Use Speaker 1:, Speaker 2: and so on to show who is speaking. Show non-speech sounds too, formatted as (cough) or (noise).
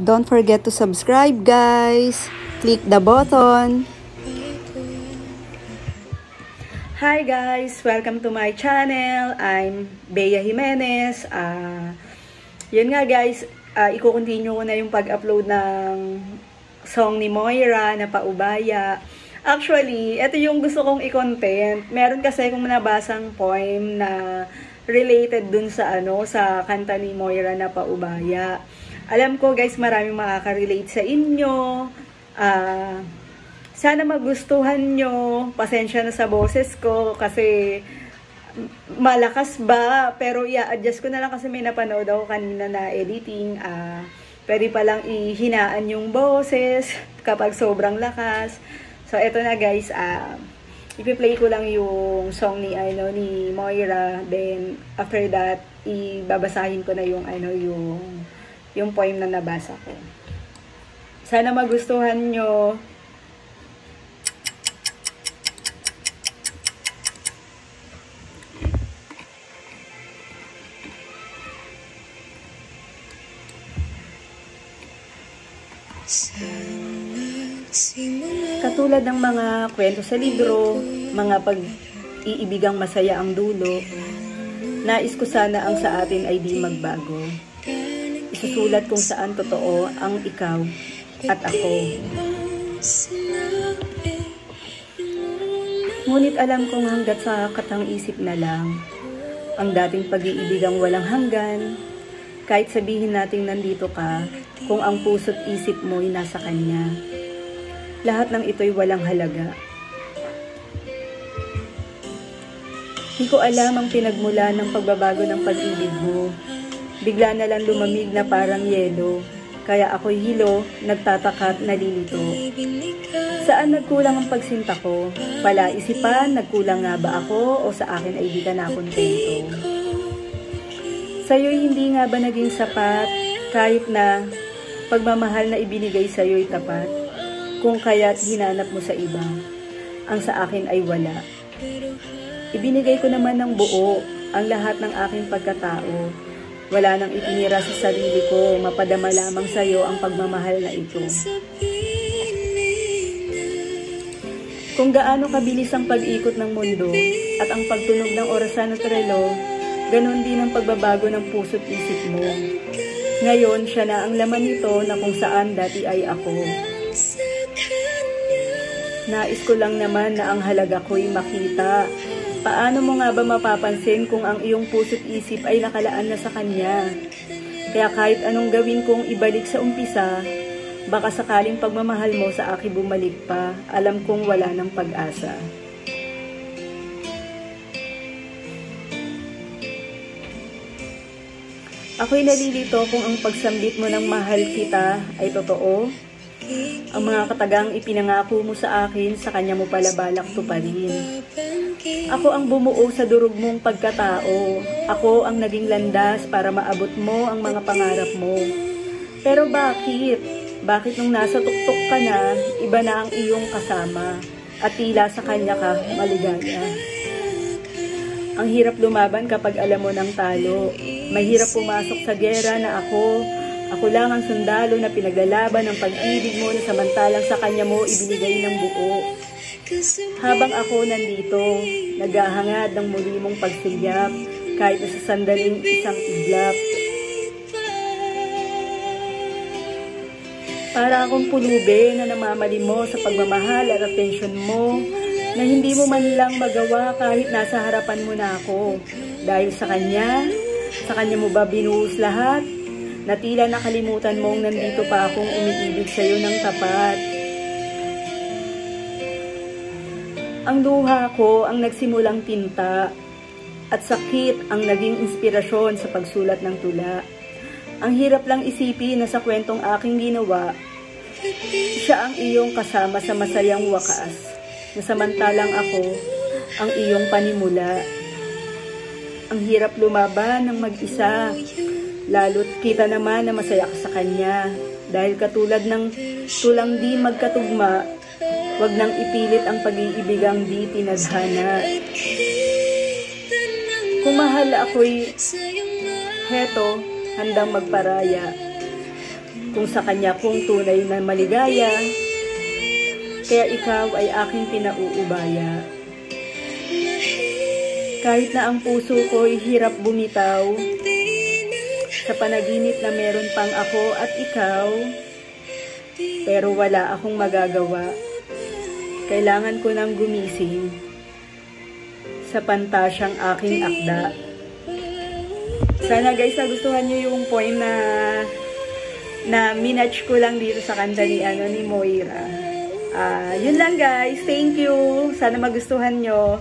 Speaker 1: Don't forget to subscribe guys. Click the button.
Speaker 2: Hi guys! Welcome to my channel. I'm Bea Jimenez. Uh, yun nga guys, uh, i-continue ko na yung pag-upload ng song ni Moira na Paubaya. Actually, ito yung gusto kong i-content. Meron kasi kung nabasang poem na related dun sa ano sa kanta ni Moira na Paubaya. Alam ko guys, maraming makaka-relate sa inyo. Uh, sana magustuhan nyo. Pasensya na sa boses ko kasi malakas ba? Pero i-adjust ko na lang kasi may napanood ako kanina na editing. Uh, pwede palang ihinaan yung boses (laughs) kapag sobrang lakas. So, eto na guys. Uh, ipi-play ko lang yung song ni, ano, ni Moira. Then, after that, ibabasahin ko na yung, ano, yung, yung poem na nabasa ko. Sana magustuhan nyo. Katulad ng mga kwento sa libro, mga pag-iibigang masaya ang dulo, nais ko sana ang sa atin ay di magbago. Isusulat kung saan totoo ang ikaw at ako. Ngunit alam kong hanggat sa katang isip na lang, ang dating pag-iibigang walang hanggan, kahit sabihin nating nandito ka, kung ang puso't isip mo'y nasa kanya. Lahat ng ito'y walang halaga. Hindi ko alam ang pinagmula ng pagbabago ng pag-ibig mo. Bigla na lang lumamig na parang yelo. Kaya ako'y hilo, nagtataka at nalilito. Saan nagkulang ang pagsinta ko? Pala isipan, nagkulang nga ba ako o sa akin ay di ka na kontento? Sa'yo'y hindi nga ba naging sapat kahit na pagmamahal na ibinigay sa'yo'y tapat? Kung kaya't hinanap mo sa iba, ang sa akin ay wala. Ibinigay ko naman ng buo ang lahat ng aking pagkatao. Wala nang itinira sa sarili ko, mapadama lamang sa'yo ang pagmamahal na ito. Kung gaano kabilis ang pag-ikot ng mundo at ang pagtunog ng orasan at relo, Ganon din ang pagbabago ng puso't isip mo. Ngayon, siya na ang laman nito na kung saan dati ay ako. Nais ko lang naman na ang halaga ko'y makita. Paano mo nga ba mapapansin kung ang iyong puso't isip ay nakalaan na sa kanya? Kaya kahit anong gawin kong ibalik sa umpisa, baka sakaling pagmamahal mo sa akin bumalik pa, alam kong wala ng pag-asa. Ako'y nalilito kung ang pagsambit mo ng mahal kita ay totoo. Ang mga katagang ipinangako mo sa akin, sa kanya mo pala balak tuparin. Ako ang bumuo sa durog mong pagkatao. Ako ang naging landas para maabot mo ang mga pangarap mo. Pero bakit? Bakit nung nasa tuktok ka na, iba na ang iyong kasama at tila sa kanya ka maligaya? Ang hirap lumaban kapag alam mo ng talo. Mahirap pumasok sa gera na ako. Ako lang ang sundalo na pinaglalaban ng pag-ibig mo na samantalang sa kanya mo ibinigay ng buo. Habang ako nandito, naghahangad ng muli mong pagsilyap kahit sa sandaling isang iglap. Para akong pulubi na namamali mo sa pagmamahal at atensyon mo na hindi mo man lang magawa kahit nasa harapan mo na ako. Dahil sa Kanya, sa Kanya mo ba binuhos lahat? Na tila nakalimutan mong nandito pa akong umiibig sa iyo ng tapat. Ang luha ko ang nagsimulang tinta at sakit ang naging inspirasyon sa pagsulat ng tula. Ang hirap lang isipin na sa kwentong aking ginawa, siya ang iyong kasama sa masayang wakas na samantalang ako ang iyong panimula. Ang hirap lumaban ng mag-isa, lalo't kita naman na masaya ka sa kanya. Dahil katulad ng tulang di magkatugma, wag nang ipilit ang pag-iibigang di tinadhana. Kung mahal ako'y heto, handang magparaya. kung sa kanya kung tunay na maligaya. Kaya ikaw ay aking pinauubaya. Kahit na ang puso ko'y hirap bumitaw, sa panaginip na meron pang ako at ikaw, pero wala akong magagawa. Kailangan ko nang gumising sa pantasyang aking akda. Sana guys, nagustuhan nyo yung poem na na minatch ko lang dito sa kanta ni, ano, ni Moira. Ah, yun lang guys. Thank you. Sana magustuhan nyo.